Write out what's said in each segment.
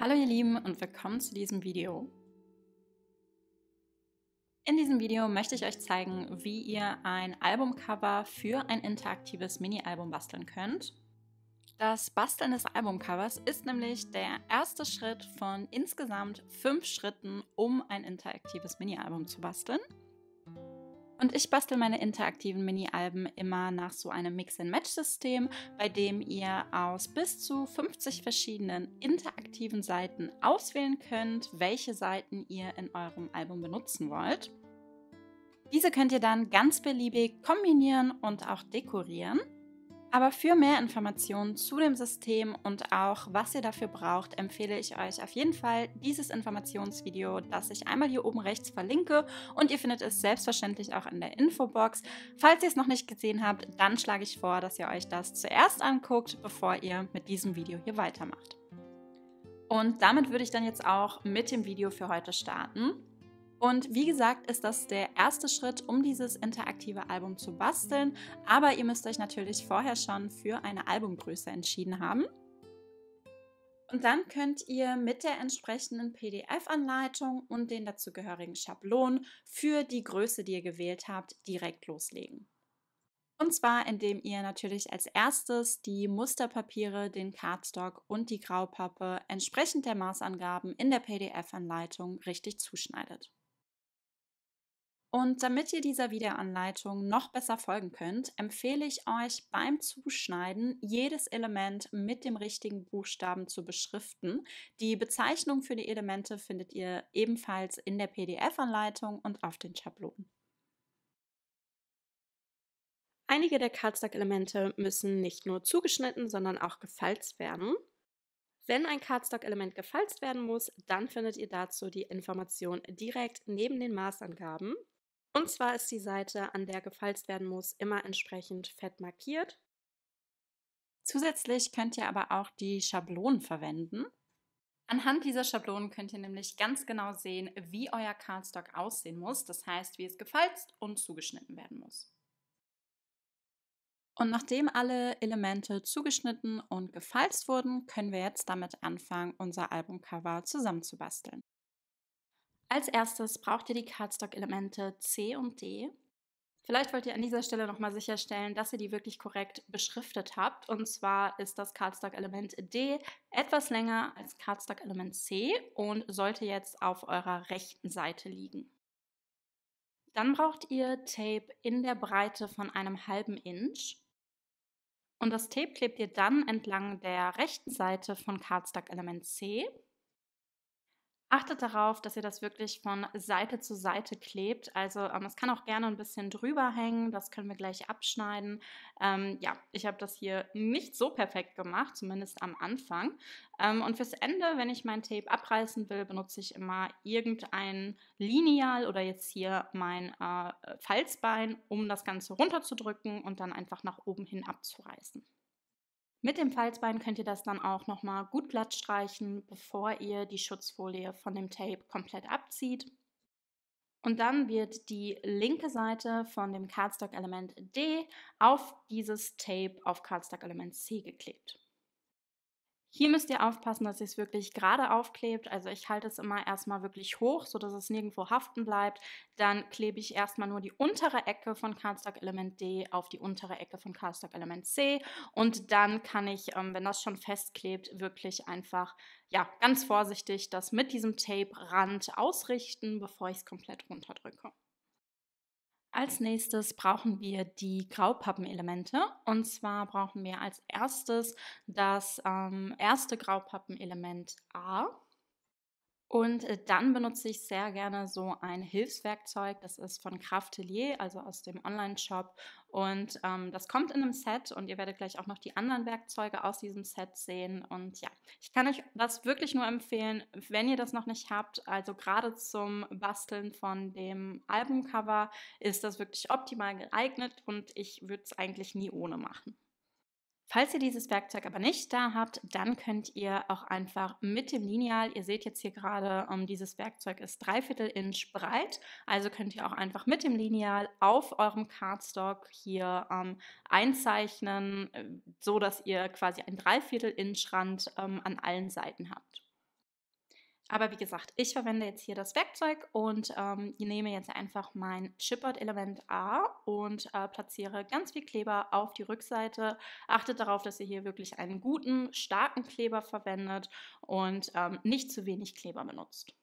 Hallo ihr Lieben und willkommen zu diesem Video. In diesem Video möchte ich euch zeigen, wie ihr ein Albumcover für ein interaktives Mini-Album basteln könnt. Das Basteln des Albumcovers ist nämlich der erste Schritt von insgesamt fünf Schritten, um ein interaktives Mini-Album zu basteln. Und ich bastel meine interaktiven Mini-Alben immer nach so einem Mix-and-Match-System, bei dem ihr aus bis zu 50 verschiedenen interaktiven Seiten auswählen könnt, welche Seiten ihr in eurem Album benutzen wollt. Diese könnt ihr dann ganz beliebig kombinieren und auch dekorieren. Aber für mehr Informationen zu dem System und auch was ihr dafür braucht, empfehle ich euch auf jeden Fall dieses Informationsvideo, das ich einmal hier oben rechts verlinke und ihr findet es selbstverständlich auch in der Infobox. Falls ihr es noch nicht gesehen habt, dann schlage ich vor, dass ihr euch das zuerst anguckt, bevor ihr mit diesem Video hier weitermacht. Und damit würde ich dann jetzt auch mit dem Video für heute starten. Und wie gesagt, ist das der erste Schritt, um dieses interaktive Album zu basteln. Aber ihr müsst euch natürlich vorher schon für eine Albumgröße entschieden haben. Und dann könnt ihr mit der entsprechenden PDF-Anleitung und den dazugehörigen Schablonen für die Größe, die ihr gewählt habt, direkt loslegen. Und zwar, indem ihr natürlich als erstes die Musterpapiere, den Cardstock und die Graupappe entsprechend der Maßangaben in der PDF-Anleitung richtig zuschneidet. Und damit ihr dieser Videoanleitung noch besser folgen könnt, empfehle ich euch beim Zuschneiden jedes Element mit dem richtigen Buchstaben zu beschriften. Die Bezeichnung für die Elemente findet ihr ebenfalls in der PDF-Anleitung und auf den Schablonen. Einige der Cardstock-Elemente müssen nicht nur zugeschnitten, sondern auch gefalzt werden. Wenn ein Cardstock-Element gefalzt werden muss, dann findet ihr dazu die Information direkt neben den Maßangaben. Und zwar ist die Seite, an der gefalzt werden muss, immer entsprechend fett markiert. Zusätzlich könnt ihr aber auch die Schablonen verwenden. Anhand dieser Schablonen könnt ihr nämlich ganz genau sehen, wie euer Cardstock aussehen muss, das heißt, wie es gefalzt und zugeschnitten werden muss. Und nachdem alle Elemente zugeschnitten und gefalzt wurden, können wir jetzt damit anfangen, unser Albumcover zusammenzubasteln. Als erstes braucht ihr die Cardstock-Elemente C und D. Vielleicht wollt ihr an dieser Stelle nochmal sicherstellen, dass ihr die wirklich korrekt beschriftet habt. Und zwar ist das Cardstock-Element D etwas länger als Cardstock-Element C und sollte jetzt auf eurer rechten Seite liegen. Dann braucht ihr Tape in der Breite von einem halben Inch. Und das Tape klebt ihr dann entlang der rechten Seite von Cardstock-Element C Achtet darauf, dass ihr das wirklich von Seite zu Seite klebt. Also ähm, es kann auch gerne ein bisschen drüber hängen. Das können wir gleich abschneiden. Ähm, ja, ich habe das hier nicht so perfekt gemacht, zumindest am Anfang. Ähm, und fürs Ende, wenn ich mein Tape abreißen will, benutze ich immer irgendein Lineal oder jetzt hier mein äh, Falzbein, um das Ganze runterzudrücken und dann einfach nach oben hin abzureißen. Mit dem Falzbein könnt ihr das dann auch nochmal gut glatt streichen, bevor ihr die Schutzfolie von dem Tape komplett abzieht. Und dann wird die linke Seite von dem Cardstock-Element D auf dieses Tape auf Cardstock-Element C geklebt. Hier müsst ihr aufpassen, dass ihr es wirklich gerade aufklebt. Also ich halte es immer erstmal wirklich hoch, sodass es nirgendwo haften bleibt. Dann klebe ich erstmal nur die untere Ecke von Cardstock Element D auf die untere Ecke von Cardstock Element C. Und dann kann ich, ähm, wenn das schon festklebt, wirklich einfach ja, ganz vorsichtig das mit diesem Tape-Rand ausrichten, bevor ich es komplett runterdrücke. Als nächstes brauchen wir die Graupappenelemente. Und zwar brauchen wir als erstes das ähm, erste Graupappenelement A. Und äh, dann benutze ich sehr gerne so ein Hilfswerkzeug. Das ist von Craftelier, also aus dem Online-Shop. Und ähm, das kommt in einem Set und ihr werdet gleich auch noch die anderen Werkzeuge aus diesem Set sehen. Und ja, ich kann euch das wirklich nur empfehlen, wenn ihr das noch nicht habt. Also gerade zum Basteln von dem Albumcover ist das wirklich optimal geeignet und ich würde es eigentlich nie ohne machen. Falls ihr dieses Werkzeug aber nicht da habt, dann könnt ihr auch einfach mit dem Lineal, ihr seht jetzt hier gerade, um, ähm, dieses Werkzeug ist dreiviertel Inch breit, also könnt ihr auch einfach mit dem Lineal auf eurem Cardstock hier ähm, einzeichnen, äh, so dass ihr quasi ein dreiviertel Inch Rand ähm, an allen Seiten habt. Aber wie gesagt, ich verwende jetzt hier das Werkzeug und ähm, nehme jetzt einfach mein Chipboard-Element A und äh, platziere ganz viel Kleber auf die Rückseite. Achtet darauf, dass ihr hier wirklich einen guten, starken Kleber verwendet und ähm, nicht zu wenig Kleber benutzt.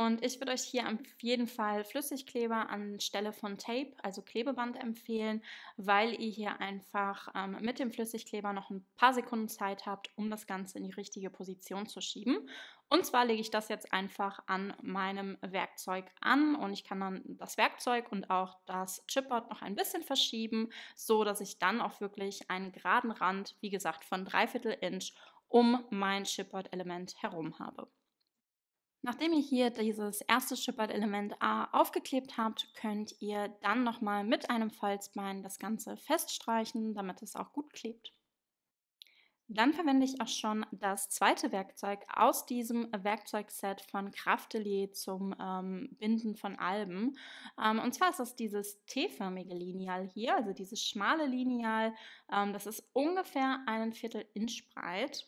Und ich würde euch hier auf jeden Fall Flüssigkleber anstelle von Tape, also Klebeband, empfehlen, weil ihr hier einfach ähm, mit dem Flüssigkleber noch ein paar Sekunden Zeit habt, um das Ganze in die richtige Position zu schieben. Und zwar lege ich das jetzt einfach an meinem Werkzeug an und ich kann dann das Werkzeug und auch das Chipboard noch ein bisschen verschieben, so dass ich dann auch wirklich einen geraden Rand, wie gesagt, von dreiviertel Inch um mein Chipboard-Element herum habe. Nachdem ihr hier dieses erste Schippert-Element A aufgeklebt habt, könnt ihr dann nochmal mit einem Falzbein das Ganze feststreichen, damit es auch gut klebt. Dann verwende ich auch schon das zweite Werkzeug aus diesem Werkzeugset von Kraftelier zum ähm, Binden von Alben. Ähm, und zwar ist das dieses T-förmige Lineal hier, also dieses schmale Lineal. Ähm, das ist ungefähr einen Viertel Inch breit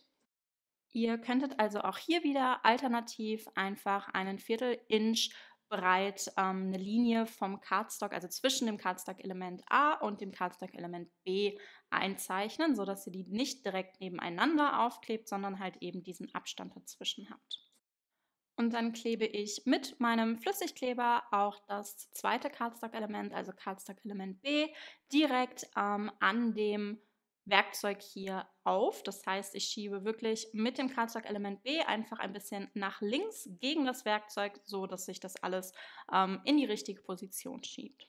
Ihr könntet also auch hier wieder alternativ einfach einen Viertel Inch breit ähm, eine Linie vom Cardstock, also zwischen dem Cardstock-Element A und dem Cardstock-Element B einzeichnen, sodass ihr die nicht direkt nebeneinander aufklebt, sondern halt eben diesen Abstand dazwischen habt. Und dann klebe ich mit meinem Flüssigkleber auch das zweite Cardstock-Element, also Cardstock-Element B, direkt ähm, an dem Werkzeug hier auf. Das heißt, ich schiebe wirklich mit dem Cardstock-Element B einfach ein bisschen nach links gegen das Werkzeug, so dass sich das alles ähm, in die richtige Position schiebt.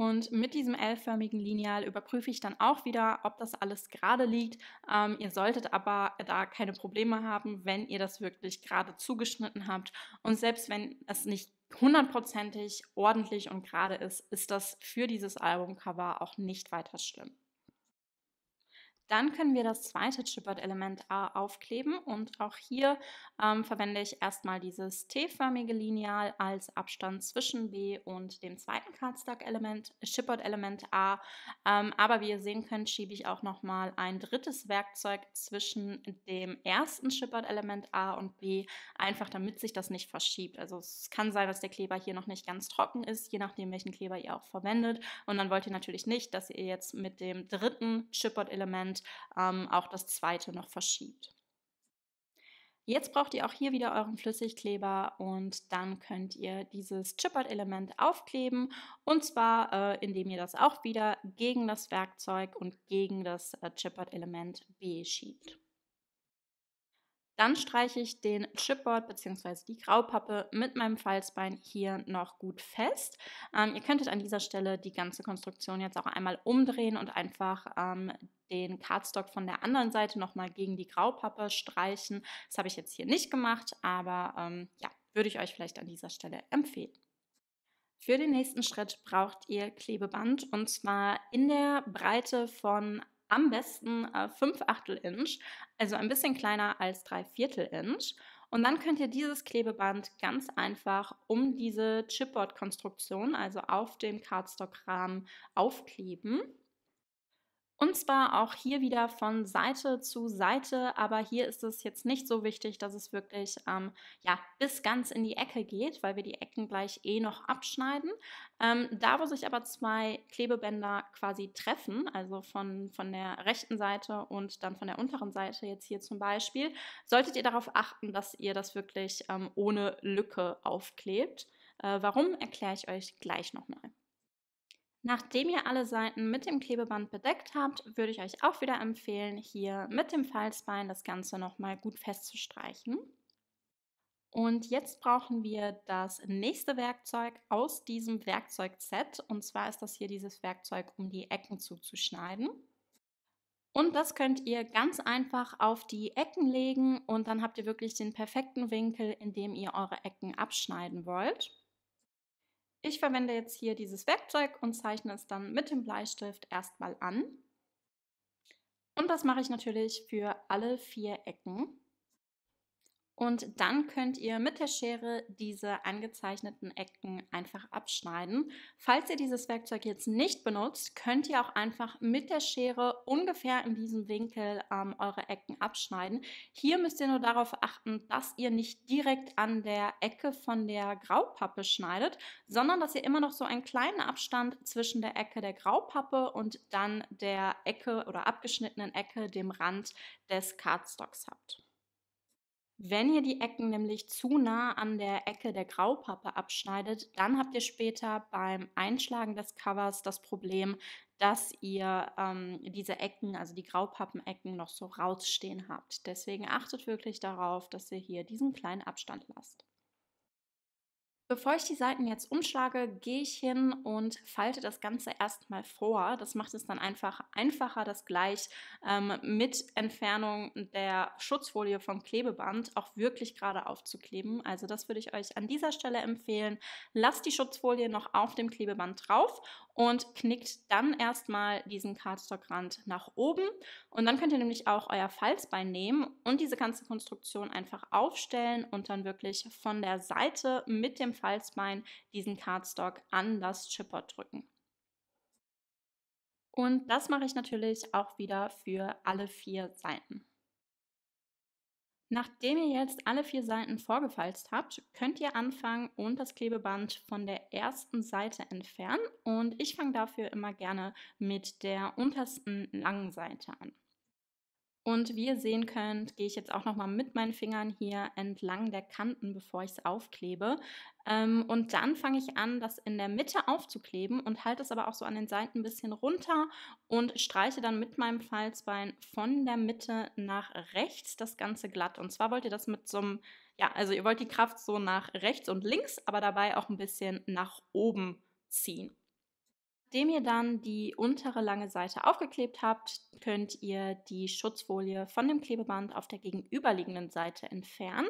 Und mit diesem L-förmigen Lineal überprüfe ich dann auch wieder, ob das alles gerade liegt. Ähm, ihr solltet aber da keine Probleme haben, wenn ihr das wirklich gerade zugeschnitten habt. Und selbst wenn es nicht hundertprozentig ordentlich und gerade ist, ist das für dieses Albumcover auch nicht weiter schlimm. Dann können wir das zweite Chipboard-Element A aufkleben und auch hier ähm, verwende ich erstmal dieses T-förmige Lineal als Abstand zwischen B und dem zweiten Cardstock-Element, Chipboard-Element A. Ähm, aber wie ihr sehen könnt, schiebe ich auch nochmal ein drittes Werkzeug zwischen dem ersten Chipboard-Element A und B, einfach damit sich das nicht verschiebt. Also es kann sein, dass der Kleber hier noch nicht ganz trocken ist, je nachdem welchen Kleber ihr auch verwendet. Und dann wollt ihr natürlich nicht, dass ihr jetzt mit dem dritten Chipboard-Element ähm, auch das zweite noch verschiebt. Jetzt braucht ihr auch hier wieder euren Flüssigkleber und dann könnt ihr dieses Chipboard-Element aufkleben und zwar äh, indem ihr das auch wieder gegen das Werkzeug und gegen das äh, Chipboard-Element B schiebt. Dann streiche ich den Chipboard bzw. die Graupappe mit meinem Falzbein hier noch gut fest. Ähm, ihr könntet an dieser Stelle die ganze Konstruktion jetzt auch einmal umdrehen und einfach ähm, den Cardstock von der anderen Seite nochmal gegen die Graupappe streichen. Das habe ich jetzt hier nicht gemacht, aber ähm, ja, würde ich euch vielleicht an dieser Stelle empfehlen. Für den nächsten Schritt braucht ihr Klebeband und zwar in der Breite von am besten äh, 5 Achtel Inch, also ein bisschen kleiner als 3 Viertel Inch. Und dann könnt ihr dieses Klebeband ganz einfach um diese Chipboard-Konstruktion, also auf dem Cardstock-Rahmen, aufkleben. Und zwar auch hier wieder von Seite zu Seite, aber hier ist es jetzt nicht so wichtig, dass es wirklich ähm, ja, bis ganz in die Ecke geht, weil wir die Ecken gleich eh noch abschneiden. Ähm, da, wo sich aber zwei Klebebänder quasi treffen, also von, von der rechten Seite und dann von der unteren Seite jetzt hier zum Beispiel, solltet ihr darauf achten, dass ihr das wirklich ähm, ohne Lücke aufklebt. Äh, warum, erkläre ich euch gleich nochmal. Nachdem ihr alle Seiten mit dem Klebeband bedeckt habt, würde ich euch auch wieder empfehlen, hier mit dem Falzbein das Ganze nochmal gut festzustreichen. Und jetzt brauchen wir das nächste Werkzeug aus diesem Werkzeugset. Und zwar ist das hier dieses Werkzeug, um die Ecken zuzuschneiden. Und das könnt ihr ganz einfach auf die Ecken legen und dann habt ihr wirklich den perfekten Winkel, in dem ihr eure Ecken abschneiden wollt. Ich verwende jetzt hier dieses Werkzeug und zeichne es dann mit dem Bleistift erstmal an. Und das mache ich natürlich für alle vier Ecken. Und dann könnt ihr mit der Schere diese angezeichneten Ecken einfach abschneiden. Falls ihr dieses Werkzeug jetzt nicht benutzt, könnt ihr auch einfach mit der Schere ungefähr in diesem Winkel ähm, eure Ecken abschneiden. Hier müsst ihr nur darauf achten, dass ihr nicht direkt an der Ecke von der Graupappe schneidet, sondern dass ihr immer noch so einen kleinen Abstand zwischen der Ecke der Graupappe und dann der Ecke oder abgeschnittenen Ecke, dem Rand des Cardstocks habt. Wenn ihr die Ecken nämlich zu nah an der Ecke der Graupappe abschneidet, dann habt ihr später beim Einschlagen des Covers das Problem, dass ihr ähm, diese Ecken, also die Graupappenecken, noch so rausstehen habt. Deswegen achtet wirklich darauf, dass ihr hier diesen kleinen Abstand lasst. Bevor ich die Seiten jetzt umschlage, gehe ich hin und falte das Ganze erstmal vor. Das macht es dann einfach einfacher, das gleich ähm, mit Entfernung der Schutzfolie vom Klebeband auch wirklich gerade aufzukleben. Also das würde ich euch an dieser Stelle empfehlen. Lasst die Schutzfolie noch auf dem Klebeband drauf und knickt dann erstmal diesen Cardstock-Rand nach oben. Und dann könnt ihr nämlich auch euer Falzbein nehmen und diese ganze Konstruktion einfach aufstellen und dann wirklich von der Seite mit dem Falzbein diesen Cardstock an das Chipper drücken. Und das mache ich natürlich auch wieder für alle vier Seiten. Nachdem ihr jetzt alle vier Seiten vorgefalzt habt, könnt ihr anfangen und das Klebeband von der ersten Seite entfernen. Und ich fange dafür immer gerne mit der untersten langen Seite an. Und wie ihr sehen könnt, gehe ich jetzt auch nochmal mit meinen Fingern hier entlang der Kanten, bevor ich es aufklebe. Ähm, und dann fange ich an, das in der Mitte aufzukleben und halte es aber auch so an den Seiten ein bisschen runter und streiche dann mit meinem Falzbein von der Mitte nach rechts das Ganze glatt. Und zwar wollt ihr das mit so einem, ja, also ihr wollt die Kraft so nach rechts und links, aber dabei auch ein bisschen nach oben ziehen. Nachdem ihr dann die untere lange Seite aufgeklebt habt, könnt ihr die Schutzfolie von dem Klebeband auf der gegenüberliegenden Seite entfernen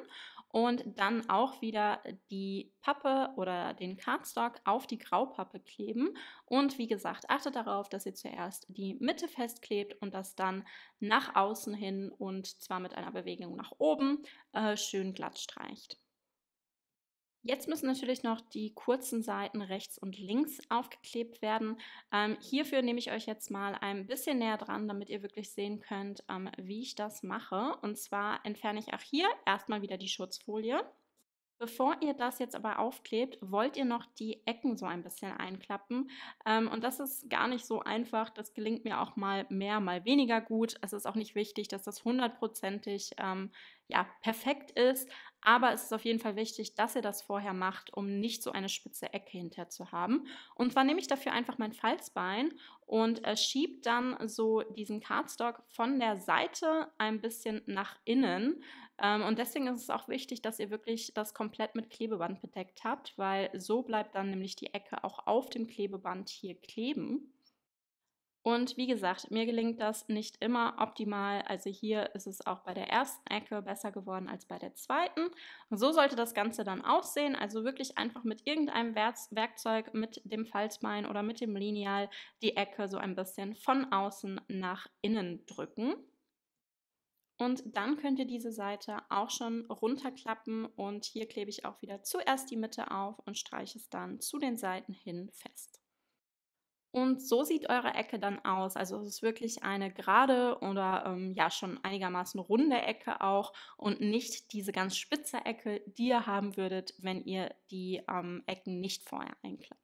und dann auch wieder die Pappe oder den Cardstock auf die Graupappe kleben. Und wie gesagt, achtet darauf, dass ihr zuerst die Mitte festklebt und das dann nach außen hin und zwar mit einer Bewegung nach oben äh, schön glatt streicht. Jetzt müssen natürlich noch die kurzen Seiten rechts und links aufgeklebt werden. Ähm, hierfür nehme ich euch jetzt mal ein bisschen näher dran, damit ihr wirklich sehen könnt, ähm, wie ich das mache. Und zwar entferne ich auch hier erstmal wieder die Schutzfolie. Bevor ihr das jetzt aber aufklebt, wollt ihr noch die Ecken so ein bisschen einklappen. Ähm, und das ist gar nicht so einfach. Das gelingt mir auch mal mehr, mal weniger gut. Es ist auch nicht wichtig, dass das hundertprozentig ähm, ja, perfekt ist. Aber es ist auf jeden Fall wichtig, dass ihr das vorher macht, um nicht so eine spitze Ecke hinter zu haben. Und zwar nehme ich dafür einfach mein Falzbein und äh, schiebe dann so diesen Cardstock von der Seite ein bisschen nach innen. Ähm, und deswegen ist es auch wichtig, dass ihr wirklich das komplett mit Klebeband bedeckt habt, weil so bleibt dann nämlich die Ecke auch auf dem Klebeband hier kleben. Und wie gesagt, mir gelingt das nicht immer optimal. Also hier ist es auch bei der ersten Ecke besser geworden als bei der zweiten. Und so sollte das Ganze dann aussehen. Also wirklich einfach mit irgendeinem Werkzeug, mit dem Falzbein oder mit dem Lineal die Ecke so ein bisschen von außen nach innen drücken. Und dann könnt ihr diese Seite auch schon runterklappen und hier klebe ich auch wieder zuerst die Mitte auf und streiche es dann zu den Seiten hin fest. Und so sieht eure Ecke dann aus. Also es ist wirklich eine gerade oder ähm, ja schon einigermaßen runde Ecke auch und nicht diese ganz spitze Ecke, die ihr haben würdet, wenn ihr die ähm, Ecken nicht vorher einklappt.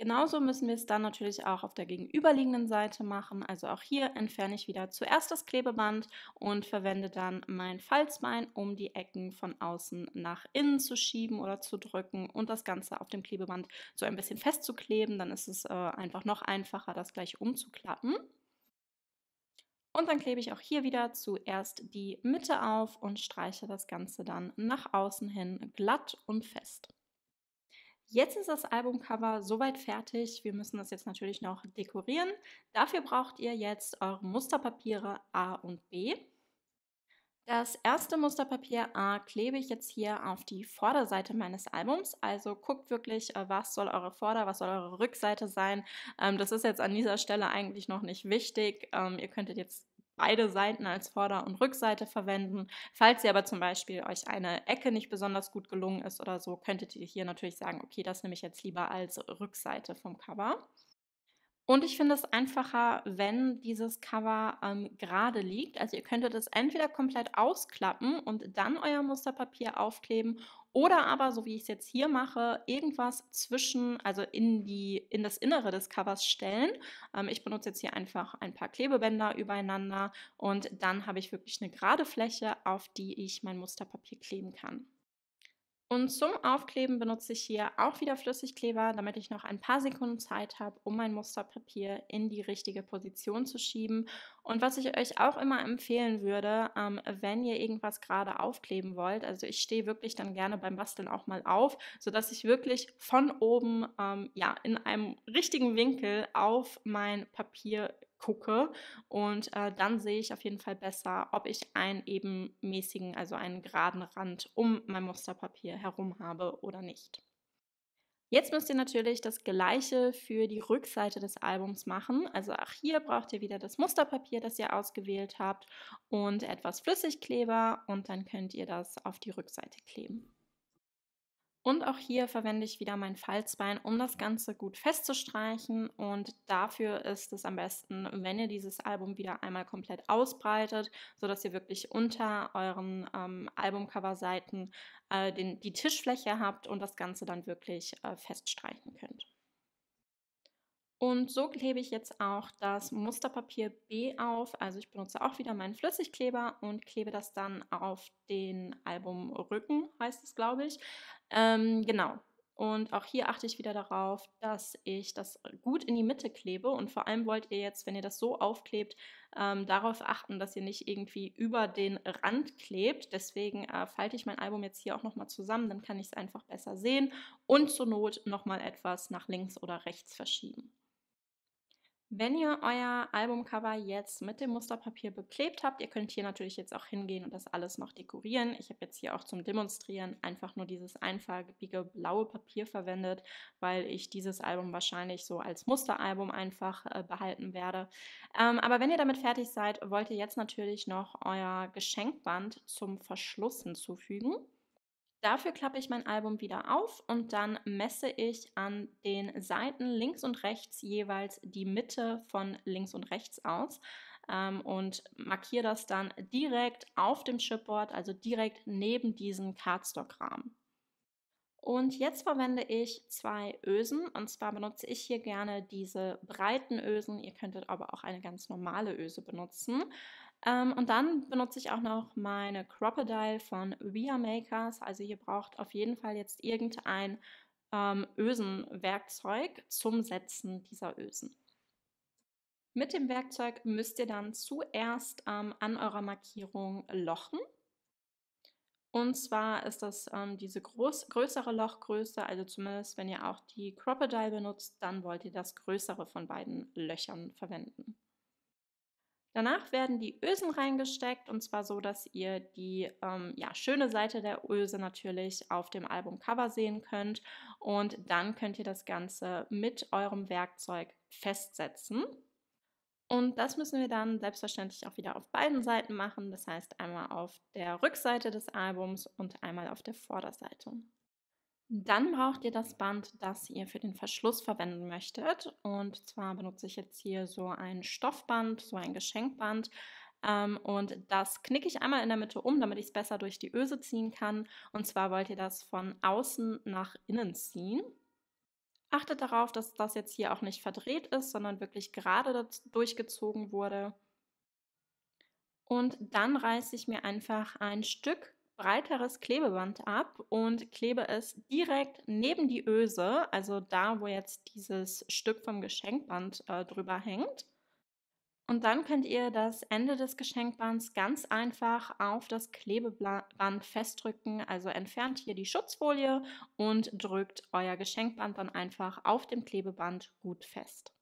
Genauso müssen wir es dann natürlich auch auf der gegenüberliegenden Seite machen. Also auch hier entferne ich wieder zuerst das Klebeband und verwende dann mein Falzbein, um die Ecken von außen nach innen zu schieben oder zu drücken und das Ganze auf dem Klebeband so ein bisschen festzukleben. Dann ist es äh, einfach noch einfacher, das gleich umzuklappen. Und dann klebe ich auch hier wieder zuerst die Mitte auf und streiche das Ganze dann nach außen hin glatt und fest. Jetzt ist das Albumcover soweit fertig. Wir müssen das jetzt natürlich noch dekorieren. Dafür braucht ihr jetzt eure Musterpapiere A und B. Das erste Musterpapier A klebe ich jetzt hier auf die Vorderseite meines Albums. Also guckt wirklich, äh, was soll eure Vorder-, was soll eure Rückseite sein. Ähm, das ist jetzt an dieser Stelle eigentlich noch nicht wichtig. Ähm, ihr könntet jetzt beide Seiten als Vorder- und Rückseite verwenden. Falls ihr aber zum Beispiel euch eine Ecke nicht besonders gut gelungen ist oder so, könntet ihr hier natürlich sagen, okay, das nehme ich jetzt lieber als Rückseite vom Cover. Und ich finde es einfacher, wenn dieses Cover ähm, gerade liegt. Also ihr könntet es entweder komplett ausklappen und dann euer Musterpapier aufkleben oder aber, so wie ich es jetzt hier mache, irgendwas zwischen, also in, die, in das Innere des Covers stellen. Ähm, ich benutze jetzt hier einfach ein paar Klebebänder übereinander und dann habe ich wirklich eine gerade Fläche, auf die ich mein Musterpapier kleben kann. Und zum Aufkleben benutze ich hier auch wieder Flüssigkleber, damit ich noch ein paar Sekunden Zeit habe, um mein Musterpapier in die richtige Position zu schieben. Und was ich euch auch immer empfehlen würde, ähm, wenn ihr irgendwas gerade aufkleben wollt, also ich stehe wirklich dann gerne beim Basteln auch mal auf, sodass ich wirklich von oben ähm, ja, in einem richtigen Winkel auf mein Papier gucke und äh, dann sehe ich auf jeden Fall besser, ob ich einen ebenmäßigen, also einen geraden Rand um mein Musterpapier herum habe oder nicht. Jetzt müsst ihr natürlich das gleiche für die Rückseite des Albums machen. Also auch hier braucht ihr wieder das Musterpapier, das ihr ausgewählt habt und etwas Flüssigkleber und dann könnt ihr das auf die Rückseite kleben. Und auch hier verwende ich wieder mein Falzbein, um das Ganze gut festzustreichen. Und dafür ist es am besten, wenn ihr dieses Album wieder einmal komplett ausbreitet, sodass ihr wirklich unter euren ähm, Albumcoverseiten äh, die Tischfläche habt und das Ganze dann wirklich äh, feststreichen könnt. Und so klebe ich jetzt auch das Musterpapier B auf. Also ich benutze auch wieder meinen Flüssigkleber und klebe das dann auf den Albumrücken, heißt es, glaube ich. Ähm, genau. Und auch hier achte ich wieder darauf, dass ich das gut in die Mitte klebe. Und vor allem wollt ihr jetzt, wenn ihr das so aufklebt, ähm, darauf achten, dass ihr nicht irgendwie über den Rand klebt. Deswegen äh, falte ich mein Album jetzt hier auch nochmal zusammen, dann kann ich es einfach besser sehen und zur Not nochmal etwas nach links oder rechts verschieben. Wenn ihr euer Albumcover jetzt mit dem Musterpapier beklebt habt, ihr könnt hier natürlich jetzt auch hingehen und das alles noch dekorieren. Ich habe jetzt hier auch zum Demonstrieren einfach nur dieses einfarbige blaue Papier verwendet, weil ich dieses Album wahrscheinlich so als Musteralbum einfach äh, behalten werde. Ähm, aber wenn ihr damit fertig seid, wollt ihr jetzt natürlich noch euer Geschenkband zum Verschluss hinzufügen. Dafür klappe ich mein Album wieder auf und dann messe ich an den Seiten links und rechts jeweils die Mitte von links und rechts aus ähm, und markiere das dann direkt auf dem Chipboard, also direkt neben diesem Cardstock-Rahmen. Und jetzt verwende ich zwei Ösen und zwar benutze ich hier gerne diese breiten Ösen. Ihr könntet aber auch eine ganz normale Öse benutzen. Ähm, und dann benutze ich auch noch meine Crocodile von Via Makers. Also ihr braucht auf jeden Fall jetzt irgendein ähm, Ösenwerkzeug zum Setzen dieser Ösen. Mit dem Werkzeug müsst ihr dann zuerst ähm, an eurer Markierung lochen. Und zwar ist das ähm, diese groß, größere Lochgröße, also zumindest wenn ihr auch die Crocodile benutzt, dann wollt ihr das größere von beiden Löchern verwenden. Danach werden die Ösen reingesteckt und zwar so, dass ihr die ähm, ja, schöne Seite der Öse natürlich auf dem Albumcover sehen könnt und dann könnt ihr das Ganze mit eurem Werkzeug festsetzen. Und das müssen wir dann selbstverständlich auch wieder auf beiden Seiten machen, das heißt einmal auf der Rückseite des Albums und einmal auf der Vorderseite. Dann braucht ihr das Band, das ihr für den Verschluss verwenden möchtet. Und zwar benutze ich jetzt hier so ein Stoffband, so ein Geschenkband. Ähm, und das knicke ich einmal in der Mitte um, damit ich es besser durch die Öse ziehen kann. Und zwar wollt ihr das von außen nach innen ziehen. Achtet darauf, dass das jetzt hier auch nicht verdreht ist, sondern wirklich gerade durchgezogen wurde. Und dann reiße ich mir einfach ein Stück breiteres Klebeband ab und klebe es direkt neben die Öse, also da, wo jetzt dieses Stück vom Geschenkband äh, drüber hängt. Und dann könnt ihr das Ende des Geschenkbands ganz einfach auf das Klebeband festdrücken. Also entfernt hier die Schutzfolie und drückt euer Geschenkband dann einfach auf dem Klebeband gut fest.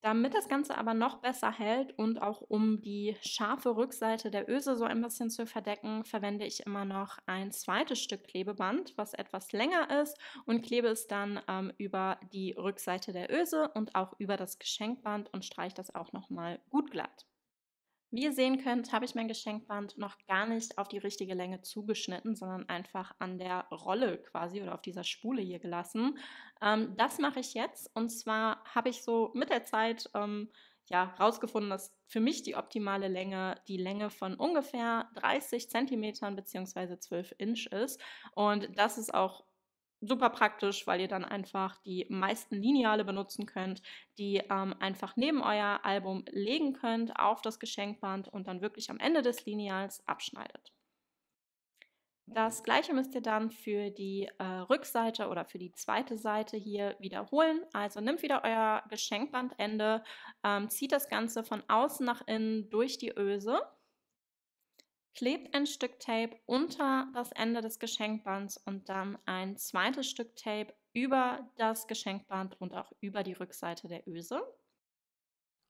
Damit das Ganze aber noch besser hält und auch um die scharfe Rückseite der Öse so ein bisschen zu verdecken, verwende ich immer noch ein zweites Stück Klebeband, was etwas länger ist und klebe es dann ähm, über die Rückseite der Öse und auch über das Geschenkband und streiche das auch nochmal gut glatt. Wie ihr sehen könnt, habe ich mein Geschenkband noch gar nicht auf die richtige Länge zugeschnitten, sondern einfach an der Rolle quasi oder auf dieser Spule hier gelassen. Ähm, das mache ich jetzt und zwar habe ich so mit der Zeit ähm, ja rausgefunden, dass für mich die optimale Länge die Länge von ungefähr 30 Zentimetern bzw. 12 Inch ist und das ist auch super praktisch, weil ihr dann einfach die meisten Lineale benutzen könnt, die ähm, einfach neben euer Album legen könnt auf das Geschenkband und dann wirklich am Ende des Lineals abschneidet. Das gleiche müsst ihr dann für die äh, Rückseite oder für die zweite Seite hier wiederholen. Also nehmt wieder euer Geschenkbandende, ähm, zieht das Ganze von außen nach innen durch die Öse Klebt ein Stück Tape unter das Ende des Geschenkbands und dann ein zweites Stück Tape über das Geschenkband und auch über die Rückseite der Öse.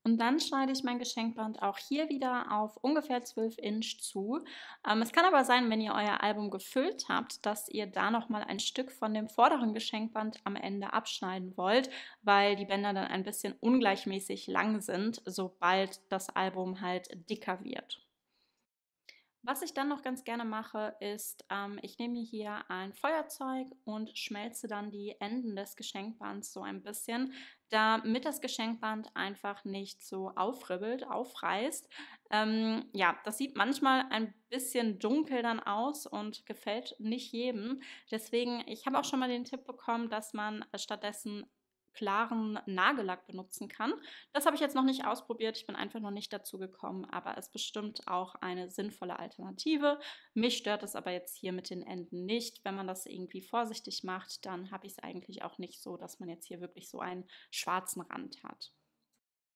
Und dann schneide ich mein Geschenkband auch hier wieder auf ungefähr 12 Inch zu. Ähm, es kann aber sein, wenn ihr euer Album gefüllt habt, dass ihr da nochmal ein Stück von dem vorderen Geschenkband am Ende abschneiden wollt, weil die Bänder dann ein bisschen ungleichmäßig lang sind, sobald das Album halt dicker wird. Was ich dann noch ganz gerne mache, ist, ähm, ich nehme hier ein Feuerzeug und schmelze dann die Enden des Geschenkbands so ein bisschen, damit das Geschenkband einfach nicht so aufribbelt, aufreißt. Ähm, ja, das sieht manchmal ein bisschen dunkel dann aus und gefällt nicht jedem. Deswegen, ich habe auch schon mal den Tipp bekommen, dass man stattdessen klaren Nagellack benutzen kann. Das habe ich jetzt noch nicht ausprobiert, ich bin einfach noch nicht dazu gekommen, aber es ist bestimmt auch eine sinnvolle Alternative. Mich stört es aber jetzt hier mit den Enden nicht. Wenn man das irgendwie vorsichtig macht, dann habe ich es eigentlich auch nicht so, dass man jetzt hier wirklich so einen schwarzen Rand hat.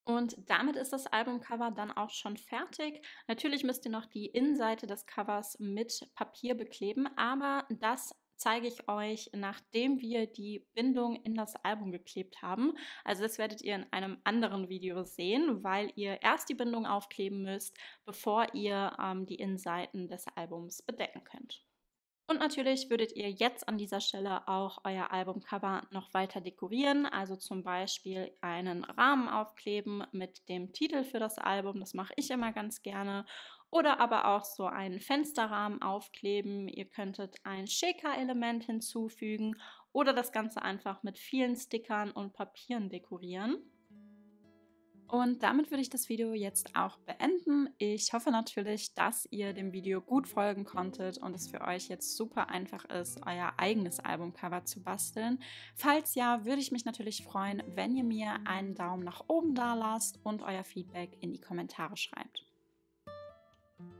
Und damit ist das Albumcover dann auch schon fertig. Natürlich müsst ihr noch die Innenseite des Covers mit Papier bekleben, aber das zeige ich euch, nachdem wir die Bindung in das Album geklebt haben. Also das werdet ihr in einem anderen Video sehen, weil ihr erst die Bindung aufkleben müsst, bevor ihr ähm, die Innenseiten des Albums bedecken könnt. Und natürlich würdet ihr jetzt an dieser Stelle auch euer Albumcover noch weiter dekorieren, also zum Beispiel einen Rahmen aufkleben mit dem Titel für das Album, das mache ich immer ganz gerne, oder aber auch so einen Fensterrahmen aufkleben. Ihr könntet ein Shaker-Element hinzufügen oder das Ganze einfach mit vielen Stickern und Papieren dekorieren. Und damit würde ich das Video jetzt auch beenden. Ich hoffe natürlich, dass ihr dem Video gut folgen konntet und es für euch jetzt super einfach ist, euer eigenes Albumcover zu basteln. Falls ja, würde ich mich natürlich freuen, wenn ihr mir einen Daumen nach oben da lasst und euer Feedback in die Kommentare schreibt.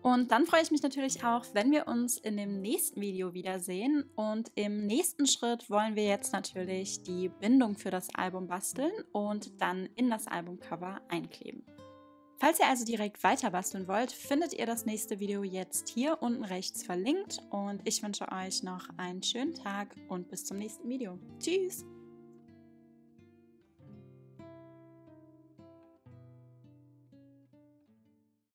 Und dann freue ich mich natürlich auch, wenn wir uns in dem nächsten Video wiedersehen. Und im nächsten Schritt wollen wir jetzt natürlich die Bindung für das Album basteln und dann in das Albumcover einkleben. Falls ihr also direkt weiter basteln wollt, findet ihr das nächste Video jetzt hier unten rechts verlinkt. Und ich wünsche euch noch einen schönen Tag und bis zum nächsten Video. Tschüss!